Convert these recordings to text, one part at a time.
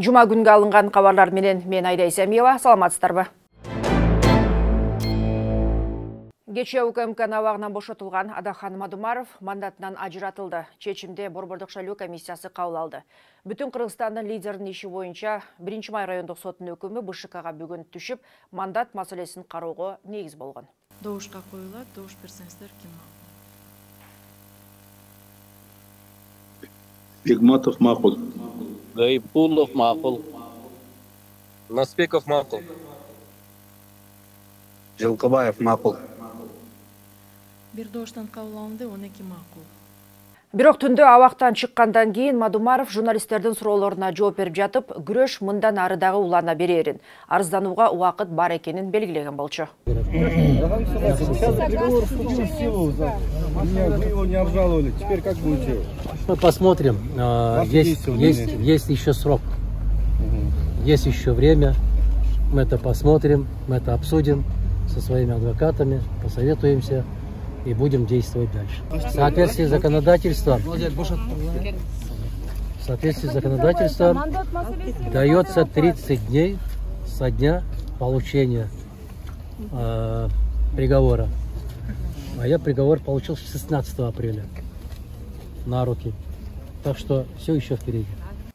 жума күнгө алынган кабарлар менен мен айда исемиева саламатсыздарбы? Кечээ укмк абагынан бошотулган адахан мадумаров мандатынан ажыратылды. Чечимди борбордук шайлоо комиссиясы кабыл алды. Бүтүн кыргызстандын лидеринин иши боюнча биринчи май райондук сотунун өкүмү бшкга бүгүн түшүп мандат маселесин кароого негиз болгон добушка коюлат добуш берсеңиздер ким бегматов макул гайпулов макул Наспеков макул жылкыбаев макул бир добуштан кабыл алынды он эки макул бирок түндө абактан чыккандан кийин мадумаров журналисттердин суроолоруна жооп берип жатып күрөш мындан ары дагы улана берерин арызданууга убакыт бар экенин белгилеген болчу Теперь как будете? Мы посмотрим. Есть, есть, есть еще срок. Есть еще время. Мы это посмотрим, мы это обсудим со своими адвокатами, посоветуемся и будем действовать дальше. В соответствии с законодательством, в соответствии с законодательством дается 30 дней со дня получения э, приговора. А я приговор получил 16 апреля на руки. Так что все еще впереди.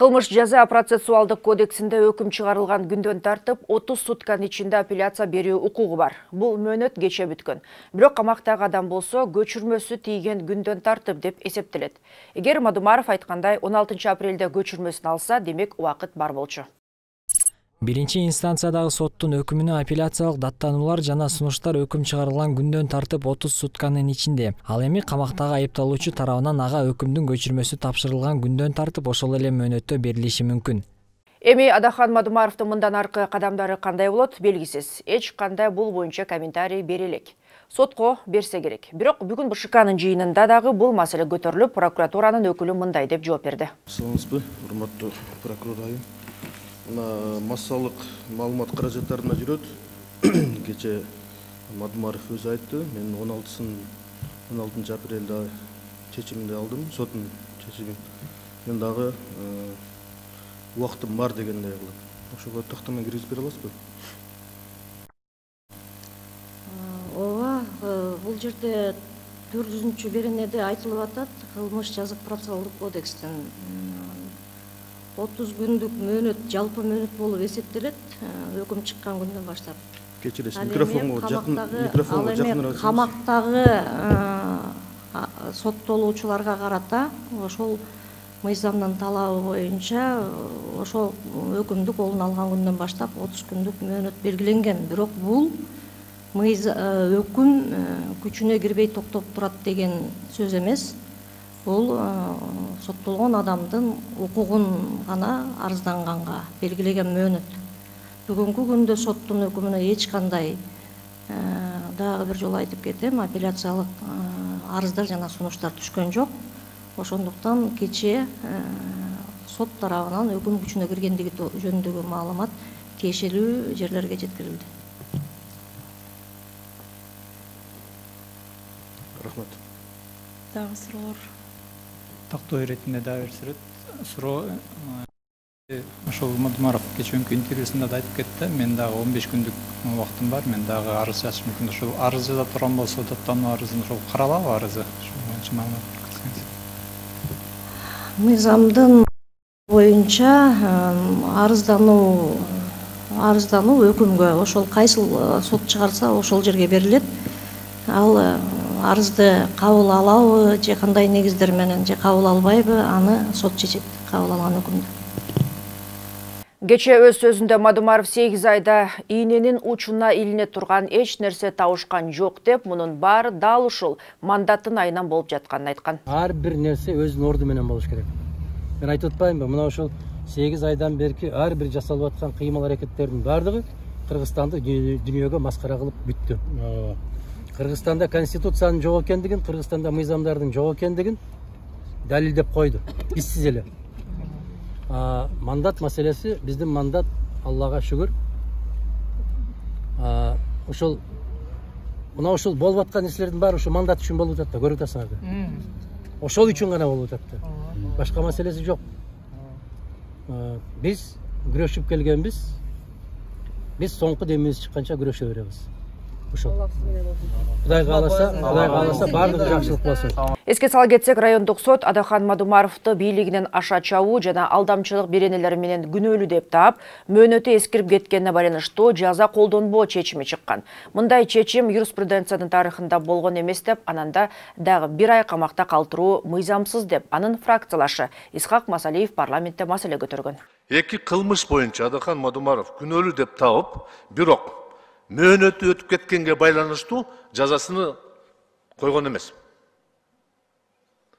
Кылмыш жаза процессуалдык кодексинде өкүм чыгарылган күндөн тартып 30 сутканын ичинде апелляция берүү укугу бар. Бул мөөнөт кече бүткөн. Бирок камактагы адам болсо көчүрмөсү тийген күндөн тартып деп эсептелет. Эгер мадумаров айткандай 16 апрелде көчүрмөсүн алса демек убакыт бар болчу биринчи инстанциядагы соттун өкүмүнө апелляциялык даттануулар жана сунуштар өкүм чыгарылган күндөн тартып отуз сутканын ичинде. Ал эми камактагы айыпталуучу тарабынан ага өкүмдүн көчүрмөсү тапшырылган күндөн тартып ошол эле мөөнөттө берилиши мүмкүн. Эми адахан мадумаровдун мындан аркы кадамдары кандай болот белгисиз. Эч кандай бул боюнча комментарий бере элек сотко берсе керек. Бирок бүгүн бшкнын жыйынында дагы бул маселе көтөрүлүп прокуратуранын өкүлү мындай деп жооп берди. Саламатсызбы урматтуу прокурор айым. Мына массалык маалымат каражаттарына жүрөт кечээ мадумаров өзү айтты мен он алтысын он алтынчы апрелде чечимди алдым соттун чечимин мен дагы убактым бар дегендей кылып ошого токтомой киргизип бере аласызбы ооба бул жерде төртүнчү беренеде айтылып атат кылмыш жазык процессуалдык кодекстин отуз күндүк мөөнөт жалпы мөөнөт болуп эсептелет. Өкүм чыккан күндөн баштап. Кечиресиз микрофонго жакын микрофонго жакыныраак камактагы соттолуучуларга карата ошол мыйзамдын талабы боюнча ошол өкүмдү колуна алган күндөн баштап отуз күндүк мөөнөт белгиленген. Бирок бул өкүм күчүнө кирбей токтоп турат деген сөз эмес. Бул соттолгон адамдын укугун гана арызданганга белгилеген мөөнөт. Бүгүнкү күндө соттун өкүмүнө эч кандай дагы бир жолу айтып кетем апелляциялык арыздар жана сунуштар түшкөн жок. Ошондуктан кечээ сот тарабынан өкүм күчүнө киргендиги жөнүндөгү маалымат тиешелүү жерлерге жеткирилди. Рахмат. Дагы суроолор тактоо иретинде бир сүрөт суроо ошол мадумаров кечээкү интервьюсунда да айтып кетти мен дагы он беш күндүк убактым бар мен дагы арыз жазышым мүмкүн ошол арыз жаза турган болсо даттануу арызын ошол каралабы арызы ошол боюнча маалымат берсеңиз мыйзамдын боюнча арыздануу арыздануу өкүмгө ошол кайсыл сот чыгарса ошол жерге берилет ал арызды кабыл алабы же кандай негиздер менен же кабыл албайбы аны сот чечет кабыл алган өкүмдү кечээ өз сөзүндө мадумаров сегиз айда ийненин учуна илине турган эч нерсе табышкан жок деп мунун баары дал ушул мандаттын айынан болуп жатканын айткан ар бир нерсе өзүнүн орду менен болуш керек. Мен айтып атпаймынбы мына ушул сегиз айдан берки ар бир жасалып аткан кыймыл аракеттердин баардыгы кыргызстанды дүйнөгө маскара кылып бүттү кыргызстанда конституциянын жок экендигин кыргызстанда мыйзамдардын жок экендигин далилдеп койду иссиз эле мандат маселеси биздин мандат аллага шүгүр ушул мына ушул болуп аткан нерселердин баары ушу мандат үчүн болуп атат да көрүп атасыңар да. Ошол үчүн гана болуп атат да. Башка маселеси жок биз күрөшүп келгенбиз биз соңку демибиз чыкканча күрөшө беребиз ошол кудай кааласа кудай кааласа баардыгы жакшылык болсун Эске сала кетсек, райондук сот Адахан Мадумаровду бийлигинен аша чабуу жана алдамчылык беренелери менен күнөөлүү деп таап, мөөнөтү эскирип кеткенине байланыштуу жаза колдонбоо чечими чыккан. Мындай чечим юриспруденциянын тарыхында болгон эмес деп, ананда дагы бир ай камакта калтыруу мыйзамсыз деп, анын фракциялашы Исхак Масалиев парламентте маселе көтөргөн. эки кылмыш боюнча адахан мадумаров күнөөлүү деп табып бирок мөөнөтү өтүп кеткенге байланыштуу жазасыны койгон эмес.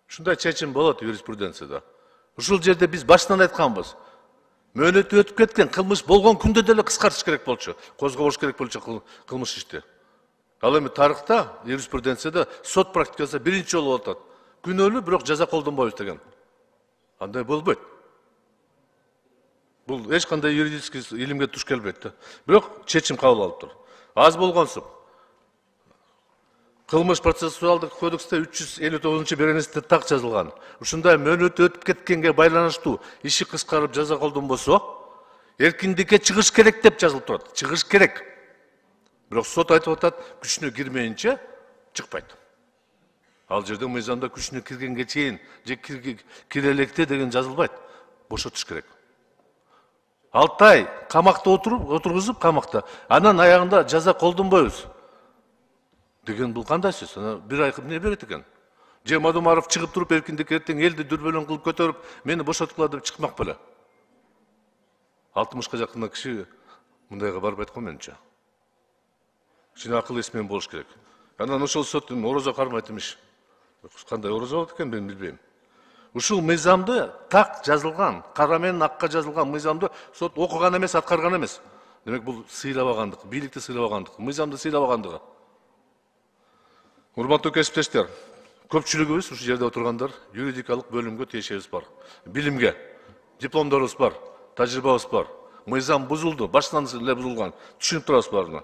Ушундай чечим болот юриспруденцияда. Ушул жерде биз башынан айтканбыз. Мөөнөтү өтүп кеткен кылмыш болгон күндө деле кыскартыш керек болчу козгобош керек болчу кыл- кылмыш ишти. Ал эми тарыхта юриспруденцияда сот практикасында биринчи жолу болуп атат. Күнөөлүү бирок жаза колдонбойбуз деген. Андай болбойт. Бул эч кандай юридический илимге туш келбейт да. Бирок чечим кабыл алыптыр аз болгонсуп кылмыш процессуалдык кодексте үч жүз элүү тогузунчу беренесинде так жазылган ушундай мөөнөтү өтүп кеткенге байланыштуу иши кыскарып жаза колдонбосо эркиндикке чыгыш керек деп жазылып турат чыгыш керек. Бирок сот айтып атат күчүнө кирмейинче чыкпайт ал жерде мыйзамда күчүнө киргенге чейин же кире электе деген жазылбайт бошотуш керек. Алты ай камакта отуруп отургузуп камакта. Анан аягында жаза колдонбойбуз деген бул кандай сөз? Ана бир ай эмне берет экен же мадумаров чыгып туруп эркиндик эртең элди дүрбөлөң кылып көтөрүп мени бошоткула деп чыкмак беле алтымышка жакын киши мындайга барбайт го менимче кичине акыл эс менен болуш керек. Анан ошол сот эми орозо кармайт имиш кандай орозо болот экен мен билбейм ушул мыйзамды так жазылган кара менен акка жазылган мыйзамды сот окуган эмес аткарган эмес. Демек бул сыйлабагандык бийликти сыйлабагандык мыйзамды сыйлабагандыгы урматтуу кесиптештер көпчүлүгүбүз ушул жерде отургандар юридикалык бөлүмгө тиешебиз бар. Билимге дипломдорубуз бар тажрыйбабыз бар. Мыйзам бузулду башынан эле бузулган. Түшүнүп турабыз баарына.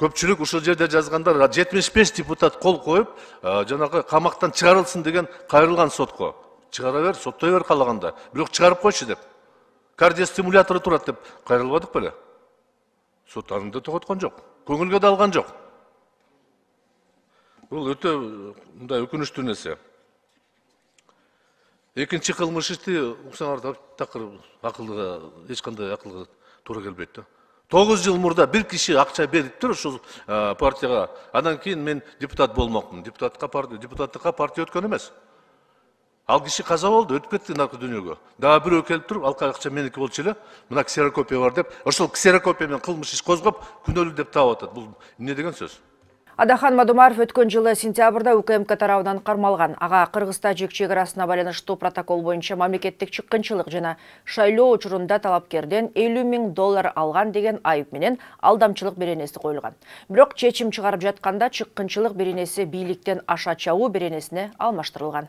Көпчүлүк ушул жерде жазгандар жетимиш беш депутат кол коюп а, жанагы камактан чыгарылсын деген кайрылган сотко. Чыгара бер соттой бер каалаганда. Бирок чыгарып койчу деп. Кардиостимулятору турат деп кайрылбадык беле. Сот аны да тоготкон жок. Көңүлгө да алган жок. Бул өтө мындай өкүнүчтүү нерсе. Экинчи кылмыш ишти уксаңар такыр акылга эч кандай акылга туура келбейт да. Тогуз жыл мурда бир киши акча бериптир ушул а, партияга андан кийин мен депутат болмокмун депутатка партия депутаттыкка партия өткөн эмес ал киши каза болду өтүп кетти наркы дүйнөгө дагы бирөө келип туруп ал акча меники болчу эле мына ксерокопия бар деп ошол ксерокопия менен кылмыш иш козгоп күнөөлүү деп таап атат бул эмне деген сөз? Адахан Мадумаров өткөн жылы сентябрда УКМК тарабынан кармалган. Ага Кыргыз Тажик чек арасына байланыштуу протокол боюнча мамлекеттик чыккынчылык жана шайлоо учурунда талапкерден 50 миң доллар алган деген айып менен алдамчылык беренеси коюлган. Бирок чечим чыгарып жатканда чыккынчылык беренеси бийликтен аша чабуу беренесине алмаштырылган.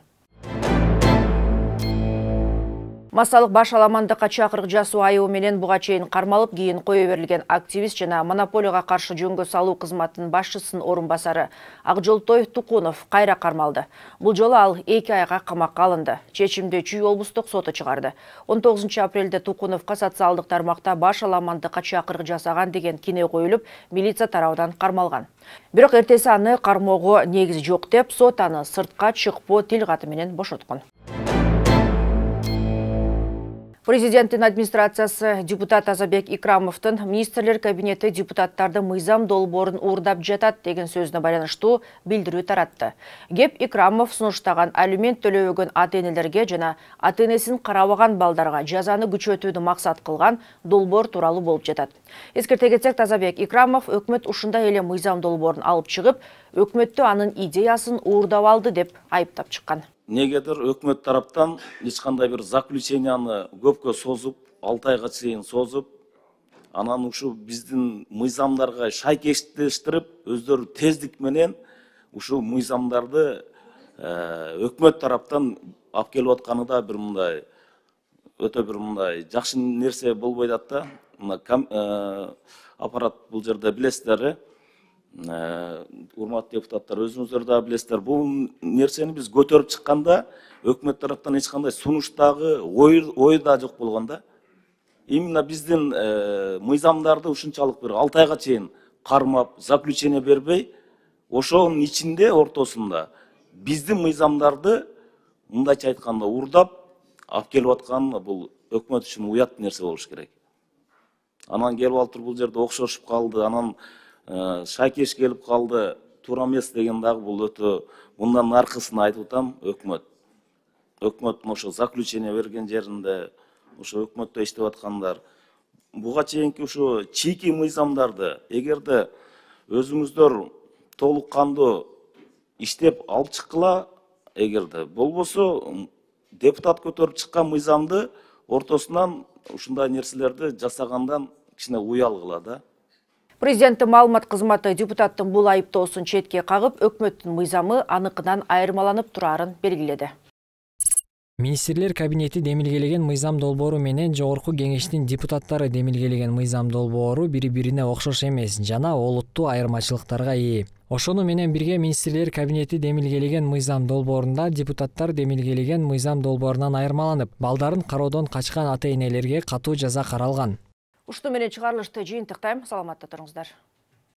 Масалық баш аламандыққа чақырық жасу айыбы менен буга чейин кармалып, кийин кое берилген активист жана монополияга каршы жөнгө салуу кызматынын башчысынын орун басары Акжолтой Тукунов кайра кармалды. Бул жолу ал 2 айга камакка алынды. Чечимди Чүй облустук соту чыгарды. 19 апрелде Тукуновго социалдык тармакта баш аламандыкка чакырык жасаган деген кине коюлуп, милиция тарабынан кармалган. Бирок эртеси аны кармоого негиз жок деп, сот аны сыртка чыкпоо тил каты менен бошоткон. Президенттин администрациясы депутат Азабек Икрамовдун министрлер кабинети депутаттарды мыйзам долбоорун уурдап жатат деген сөзүнө байланыштуу билдирүү таратты. Кеп Икрамов сунуштаган алимент төлөбөгөн ата-энелерге жана ата-энесин карабаган балдарга жазаны күчөтүүнү максат кылган долбоор тууралуу болуп жатат. Эскерте кетсек, Тазабек Икрамов өкмөт ушундай эле мыйзам долбоорун алып чыгып, өкмөттү анын идеясын алды деп айыптап чыккан. Негедир өкмөт тараптан эч кандай бир заключенияны көпкө созуп алты айга чейин созуп анан ушу биздин мыйзамдарга шайкештештирип өздөрү тездик менен ушул мыйзамдарды өкмөт тараптан алып келип атканы да бир мындай өтө бир мындай жакшы нерсе болбой атат да мына аппарат бул жерде билесиздер э Э, урматтуу депутаттар өзүңүздөр да билесиздер. Бул нерсени биз көтөрүп чыкканда өкмөт тараптан эч кандай сунуш ой да жок болгон да. Именно биздин мыйзамдарды ушунчалык бир алты айга чейин кармап заключение бербей ошонун ичинде ортосунда биздин мыйзамдарды мындайча айтканда уурдап алып келип аткан бул өкмөт үчүн уят нерсе болуш керек. Анан келип алыптыр бул жерде окшошуп калды анан шайкеш келип калды туура эмес деген дагы бул өтө мындан наркысын айтып атам өкмөт өкмөттүн ошо заключение берген жеринде ошо өкмөттө иштеп аткандар буга чейинки ушу чийки мыйзамдарды эгерде өзүңүздөр толук кандуу иштеп алып чыккыла эгерде болбосо депутат көтөрүп чыккан мыйзамды ортосунан ушундай нерселерди жасагандан кичине уялгыла да. Президенттің маалымат кызматы депутаттың бул айыптоосун четке кагып, өкмөттүн мыйзамы аныкынан айырмаланып турарын белгиледи. Министрлер кабинети демилгелеген мыйзам долбоору менен жогорку кеңештин депутаттары демилгелеген мыйзам долбоору бири-бирине окшош эмес жана олуттуу айырмачылыктарга ээ. Ошону менен бирге министрлер кабинети демилгелеген мыйзам долбоорунда депутаттар демилгелеген мыйзам долбоорунан айырмаланып, балдарын кароодон качкан ата-энелерге катуу жаза каралган. Ушуну менен чыгарылышты жыйынтыктайм. Саламатта туруңуздар.